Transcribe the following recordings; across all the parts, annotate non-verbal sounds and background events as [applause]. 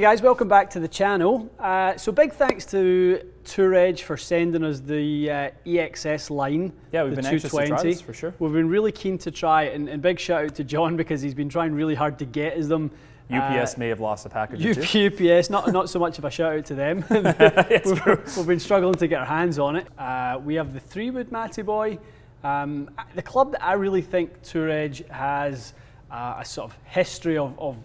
Okay, guys, welcome back to the channel. Uh, so, big thanks to Tour Edge for sending us the uh, EXS line. Yeah, we've the been anxious to try this for sure. We've been really keen to try it, and, and, big shout out to John because he's been trying really hard to get us them. UPS uh, may have lost a package. UPS, not not so much of a shout out to them. [laughs] we've, [laughs] we've, been struggling to get our hands on it. Uh, we have the three wood Matty Boy. Um, the club that I really think Tour Edge has uh, a sort of history of, of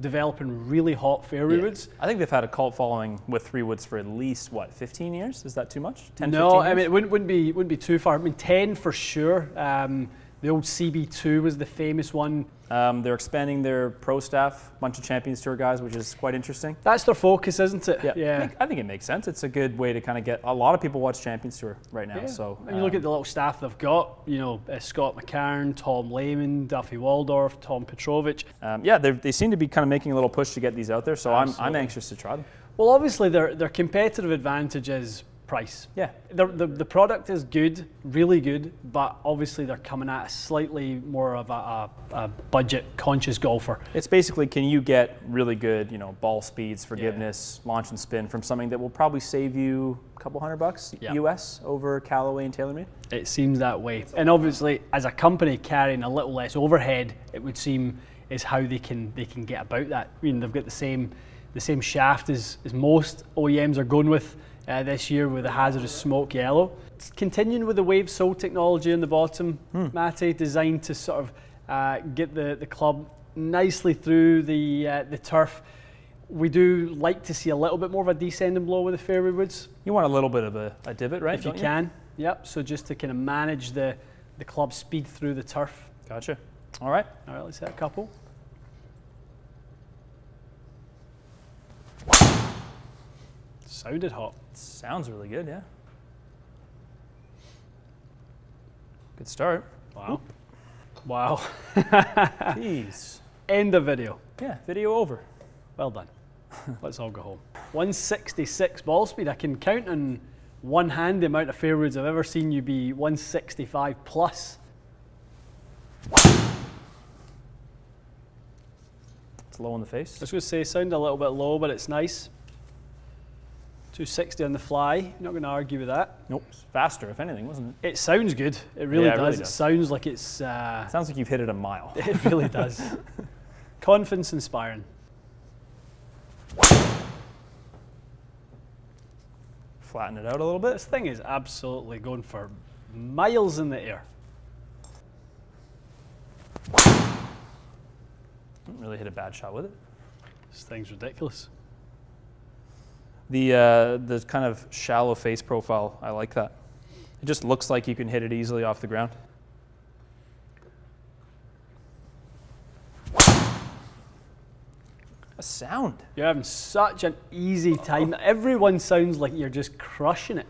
developing really hot fairway yeah. woods. I think they've had a cult following with three woods for at least what 15 years. Is that too much? 10, no, I mean it wouldn't, wouldn't be wouldn't be too far. I mean 10 for sure. Um, the old CB2 was the famous one. Um, they're expanding their pro staff, bunch of Champions Tour guys, which is quite interesting. That's their focus, isn't it? Yeah. yeah. I, think, I, think, it makes sense. It's a good way to kind of get a lot of people watch Champions Tour right now. Yeah. So and you look um, at the little staff they've got. You know, uh, Scott McCarron, Tom Lehman, Duffy Waldorf, Tom Petrovic. Um, yeah, they seem to be kind of making a little push to get these out there. So I'm, I'm anxious to try them. Well, obviously their their competitive advantage is price. Yeah. The, the, the, product is good, really good, but obviously they're coming at a slightly more of a, a, a, budget conscious golfer. It's basically can you get really good, you know, ball speeds, forgiveness, yeah. launch and spin from something that will probably save you a couple hundred bucks yeah. US over Callaway and TaylorMade? It seems that way. And obviously as a company carrying a little less overhead, it would seem is how they can they can get about that. I mean they've got the same the same shaft as, as most OEMs are going with uh, this year with the HZRDUS smoke yellow. It's continuing with the wave sole technology on the bottom, hmm. Matty, designed to sort of uh, get the, the club nicely through the, uh, the turf. We do like to see a little bit more of a descending blow with the fairway woods. You want a little bit of a, a divot, right? If you, you can, yep. So just to kind of manage the, the club speed through the turf. Gotcha. All right. All right, let's hit a couple. Sounded hot. Sounds really good, yeah. Good start. Wow. Wow. [laughs] Jeez. End of video. Yeah, video over. Well done. [laughs] Let's all go home. 166 ball speed. I can count on one hand the amount of fairwoods I've ever seen you be 165 plus. It's low on the face. I was going to say, sound a little bit low, but it's nice. 260 on the fly. Not going to argue with that. Nope. It's faster, if anything, wasn't it? It sounds good. It really, yeah, does. It, really does. it sounds like it's. Uh, sounds like you've hit it a mile. [laughs] It really does. [laughs] Confidence inspiring. Flatten it out a little bit. This thing is absolutely going for miles in the air. Didn't really hit a bad shot with it. This thing's ridiculous. The, uh, the kind of shallow face profile, I like that. It just looks like you can hit it easily off the ground. A sound. You're having such an easy time. Everyone sounds like you're just crushing it.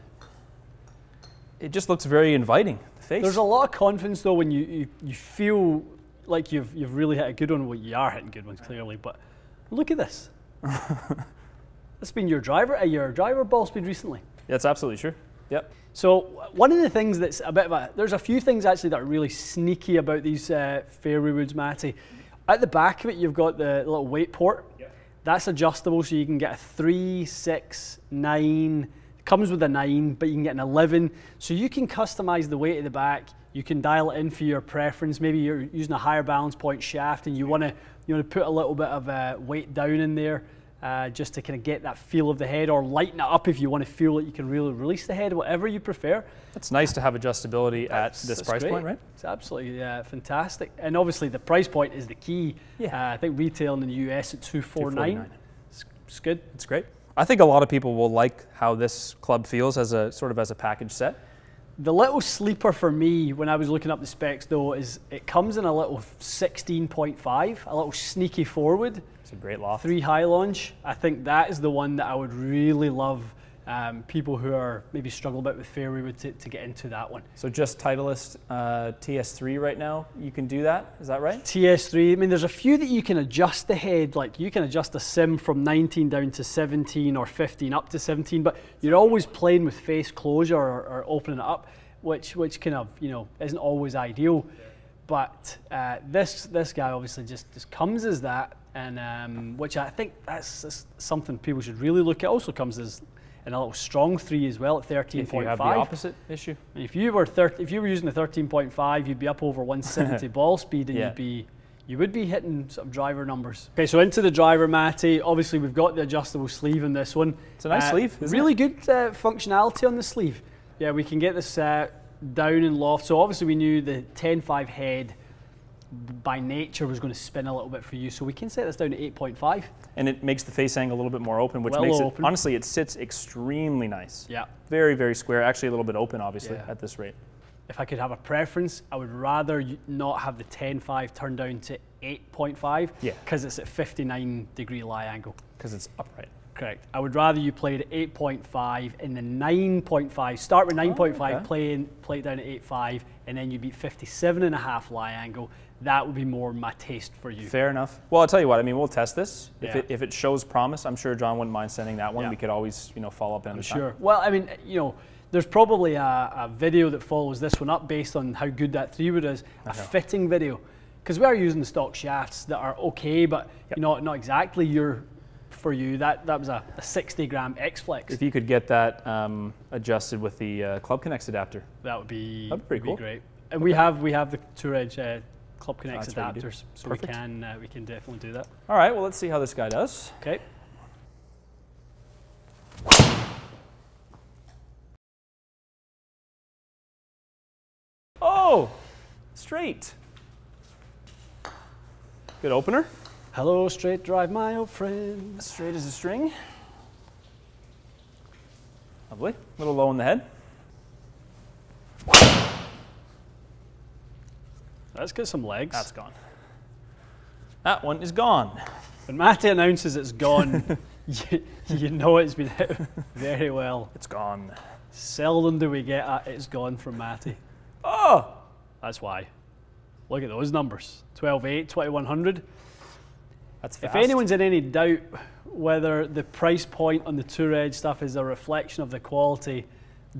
It just looks very inviting. The face. There's a lot of confidence though when you, you, you feel like you've, you've really hit a good one. Well, you are hitting good ones clearly, but look at this. [laughs] That's been your driver, uh, your driver ball speed recently. Yeah, that's absolutely true. Yep. So one of the things that's a bit of a, there's a few things actually that are really sneaky about these uh, fairway woods, Matty. At the back of it, you've got the little weight port. Yep. That's adjustable, so you can get a three, six, nine. It comes with a nine, but you can get an 11. So you can customize the weight at the back. You can dial it in for your preference. Maybe you're using a higher balance point shaft, and you want to you want to put a little bit of uh, weight down in there uh, just to kind of get that feel of the head or lighten it up if you want to feel that you can really release the head, whatever you prefer. It's nice to have adjustability that's, at this price great. point, right? It's absolutely uh, fantastic. And obviously the price point is the key. Yeah. Uh, I think retail in the US at 249. It's, it's good. It's great. I think a lot of people will like how this club feels as a sort of as a package set. The little sleeper for me when I was looking up the specs though is it comes in a little 16.5, a little sneaky forward a great loft. Three high launch. I think that is the one that I wood really love um, people who are maybe struggle a bit with fairway would to, to get into that one. So just Titleist uh, TS3 right now, you can do that. Is that right? TS3. I mean, there's a few that you can adjust the head. Like you can adjust the SIM from 19 down to 17 or 15 up to 17, but you're always playing with face closure or, or opening it up, which which kind of you know isn't always ideal. But uh, this this guy obviously just just comes as that and um, which I think that's, that's, something people should really look at. Also comes as in a little strong three as well at 13.5. If you have the opposite issue. If you were if you were using the 13.5, you'd be up over 170 [laughs] ball speed, and yeah. you'd be you would be hitting sort of driver numbers. Okay, so into the driver, Matty. Obviously, we've got the adjustable sleeve in this one. It's a nice uh, sleeve. really it? good uh, functionality on the sleeve. Yeah, we can get this uh, down and loft. So obviously, we knew the 10.5 head by nature was going to spin a little bit for you. So we can set this down to 8.5. And it makes the face angle a little bit more open, which well makes open. it, honestly, it sits extremely nice. Yeah. Very, very square. Actually, a little bit open, obviously, yeah. at this rate. If I could have a preference, I would rather not have the 10.5 turned down to 8.5 yeah. because it's at 59 degree lie angle. Because it's upright. Correct. I would rather you played 8.5 in the 9.5. Start with 9.5, oh, okay. play, in, play it down at 8.5, and then you beat 57 and a half lie angle. That would be more my taste for you. Fair enough. Well, I'll tell you what. I mean, we'll test this. Yeah. If, it, if it shows promise, I'm sure John wouldn't mind sending that one. Yeah. We could always, you know, follow up in Sure. Time. Well, I mean, you know, there's probably a, a, video that follows this one up based on how good that three wood is. A fitting video because we are using the stock shafts that are okay, but yep. not not exactly your for you. That that was a, a 60 gram X Flex. If you could get that um, adjusted with the uh, Club Connects adapter, that would be that'd be pretty cool. Be great. And okay. we have we have the Tour Edge uh, Club Connects adapters, so Perfect. we can uh, we can definitely do that. All right. Well, let's see how this guy does. Okay. Oh, straight. Good opener. Hello, straight drive, my old friend. Straight as a string. Lovely. A little low in the head. Let's get some legs. That's gone. That one is gone. When Matty announces it's gone, [laughs] you, you, know it's been hit very well. It's gone. Seldom do we get a it's gone from Matty. Oh! That's why. Look at those numbers 12.8, 2100. That's fast. If anyone's in any doubt whether the price point on the Tour Edge stuff is a reflection of the quality,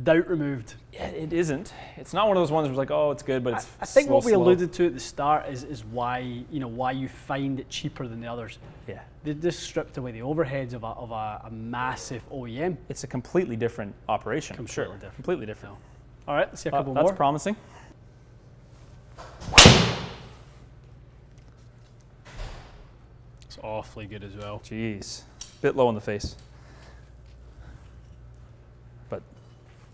doubt removed. Yeah, it isn't. It's not one of those ones where it's like, oh, it's good, but it's. I, I think slow, what we slow. alluded to at the start is, is why you know why you find it cheaper than the others. Yeah. They just stripped away the overheads of a, of a, a massive OEM. It's a completely different operation. Completely sure. different. Completely different. All right, let's see a couple uh, that's more. That's promising. It's awfully good as well. Jeez. Bit low in the face. But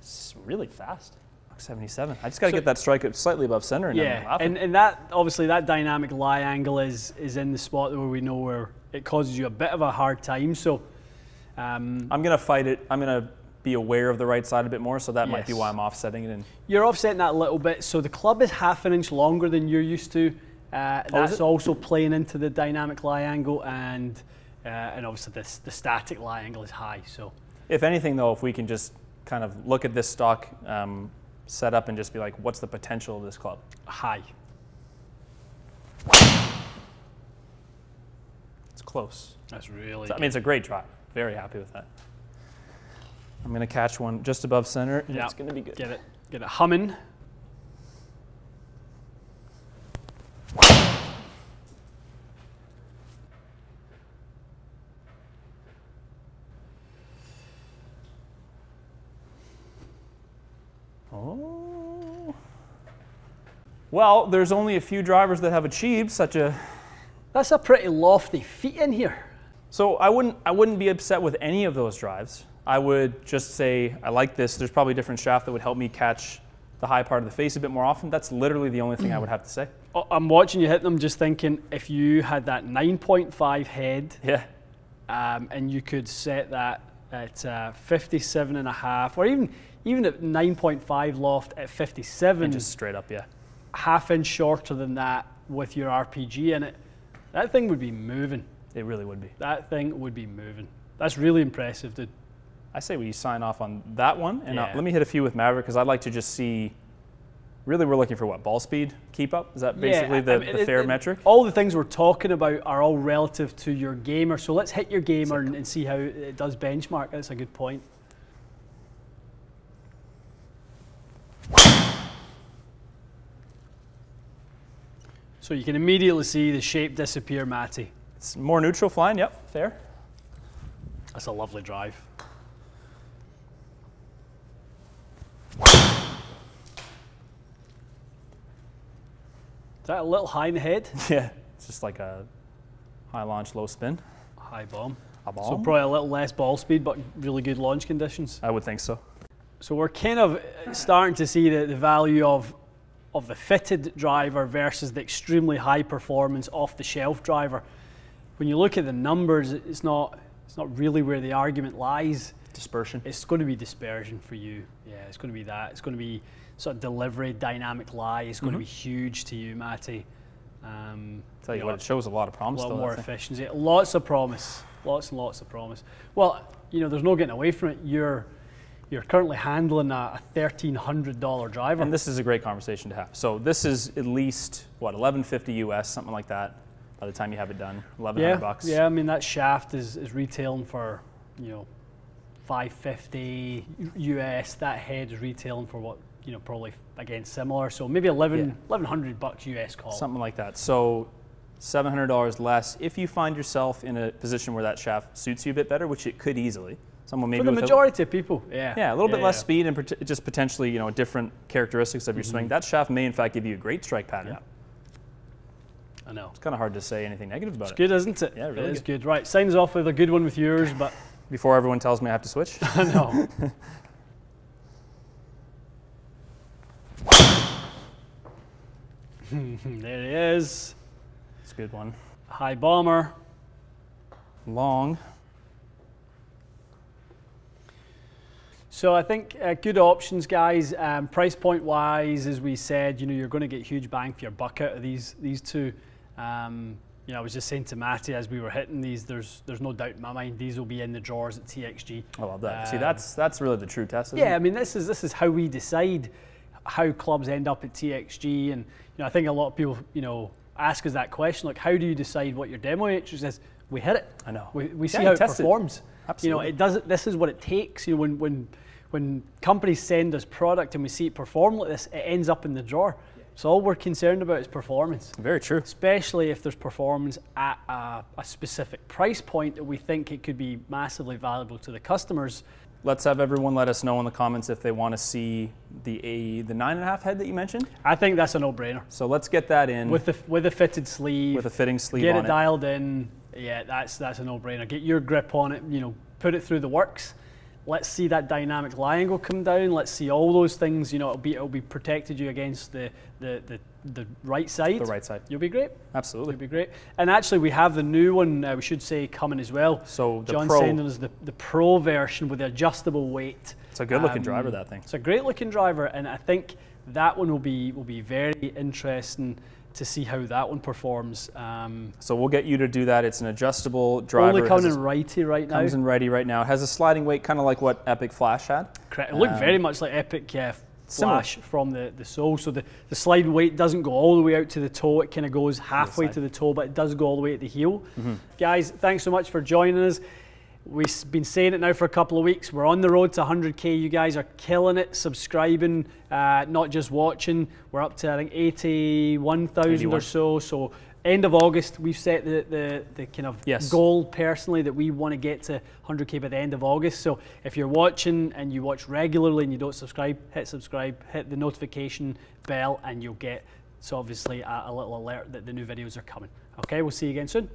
it's really fast. 77. I just got to so, get that strike slightly above center. And yeah, and, and that obviously that dynamic lie angle is is in the spot where we know where it causes you a bit of a hard time. So um, I'm gonna fight it. I'm gonna be aware of the right side a bit more, so that yes. might be why I'm offsetting it. And you're offsetting that a little bit. So the club is half an inch longer than you're used to. Uh, oh, that's also playing into the dynamic lie angle, and uh, and obviously this, the static lie angle is high. So if anything, though, if we can just kind of look at this stock um, setup and just be like, what's the potential of this club? High. It's close. That's really. So, I mean, it's a great drive. Very happy with that. I'm going to catch one just above center, and yep. it's going to be good. Get it, get it humming. Oh. Well, there's only a few drivers that have achieved such a. That's a pretty lofty feat in here. So I wouldn't I wouldn't be upset with any of those drives. I would just say I like this. There's probably a different shaft that would help me catch the high part of the face a bit more often. That's literally the only thing I would have to say. [clears throat] I'm watching you hit them, just thinking if you had that 9.5 head, yeah, um, and you could set that at uh, 57 and a half, or even even at 9.5 loft at 57, and just straight up, yeah, half inch shorter than that with your RPG in it, that thing would be moving. It really would be. That thing would be moving. That's really impressive, dude. I say we sign off on that one, and uh, yeah. let me hit a few with Mavrik because I'd like to just see. Really, we're looking for what ball speed keep up. Is that basically yeah, the, I mean, the fair it, metric? All the things we're talking about are all relative to your gamer. So let's hit your gamer and, and see how it does benchmark. That's a good point. So you can immediately see the shape disappear, Matty. It's more neutral flying. Yep, fair. That's a lovely drive. That a little high in the head? [laughs] Yeah, it's just like a high launch, low spin. High bomb. A bomb. So probably a little less ball speed, but really good launch conditions. I would think so. So we're kind of uh, starting to see the, the value of of the fitted driver versus the extremely high performance off the shelf driver. When you look at the numbers, it's not it's not really where the argument lies. Dispersion. It's going to be dispersion for you. Yeah, it's going to be that. It's going to be sort of delivery, dynamic lie. is going to be huge to you, Matty. Um, Tell you know, what, it shows a lot of promise. a lot though, more efficiency. Lots of promise. Lots and lots of promise. Well, you know, there's no getting away from it. You're you're currently handling a thirteen hundred dollar driver. And this is a great conversation to have. So this is at least what 1150 US, something like that. By the time you have it done, 1100 yeah, bucks. yeah. I mean, that shaft is, is retailing for you know five fifty US. That head is retailing for what you know probably again similar. So maybe 11 Yeah. 1100 bucks US call. Something like that. So $700 less if you find yourself in a position where that shaft suits you a bit better, which it could easily. Someone maybe for the with a- majority of people, yeah. yeah, a little bit less yeah. speed and just potentially, you know, different characteristics of your swing. Mm-hmm. That shaft may in fact give you a great strike pattern. Yeah. I know. It's kind of hard to say anything negative about It's it. good, isn't it? Yeah, really it is good. good. Right, signs off with a good one with yours, but Before everyone tells me I have to switch. [laughs] I [laughs] [laughs] there he is. it's a good one. High bomber. Long. So I think uh, good options, guys. Um, price point wise, as we said, you know you're going to get huge bang for your buck out of these these two. Um, you know, I was just saying to Matty as we were hitting these, there's there's no doubt in my mind these will be in the drawers at TXG. I love that. See, Um, that's that's really the true test. Isn't Yeah, I mean this is this is how we decide how clubs end up at TXG, and you know I think a lot of people you know ask us that question like how do you decide what your demo matrix is? We hit it. I know. We, we see Yeah, how it test it. performs. You know, it does. This is what it takes. You know, when when when companies send us product and we see it perform like this, it ends up in the drawer. So all we're concerned about is performance, Very true. especially if there's performance at a, a specific price point that we think it could be massively valuable to the customers. Let's have everyone let us know in the comments if they want to see the a the nine and a half head that you mentioned. I think that's a no-brainer. So let's get that in with the with a fitted sleeve, with a fitting sleeve get on it dialed in. Yeah, that's that's a no-brainer. Get your grip on it. You know, put it through the works. Let's see that dynamic lie angle come down. Let's see all those things. You know, it'll be it'll be protected you against the the the, the right side. The right side. You'll be great. Absolutely. You'll be great. And actually, we have the new one. Uh, we should say coming as well. So the John Pro- sending us the, the Pro version with the adjustable weight. It's a good looking Um, driver that thing. It's a great looking driver, and I think that one will be will be very interesting to see how that one performs. Um, So we'll get you to do that. It's an adjustable driver. only coming in righty right now. comes in ready right now. It has a sliding weight, kind of like what Epic Flash had. Correct. It looked um, very much like Epic uh, Similar. From the, the sole. So the, the sliding weight doesn't go all the way out to the toe. It kind of goes halfway to the toe, but it does go all the way at the heel. Mm-hmm. Guys, thanks so much for joining us. We've been saying it now for a couple of weeks. We're on the road to 100k. You guys are killing it, subscribing, uh, not just watching. We're up to I think 81,000 or so. So end of August, we've set the, the, the kind of Yes. goal personally that we want to get to 100k by the end of August. So if you're watching and you watch regularly and you don't subscribe, hit subscribe, hit the notification bell, and you'll get so obviously a, a little alert that the new videos are coming. Okay, we'll see you again soon.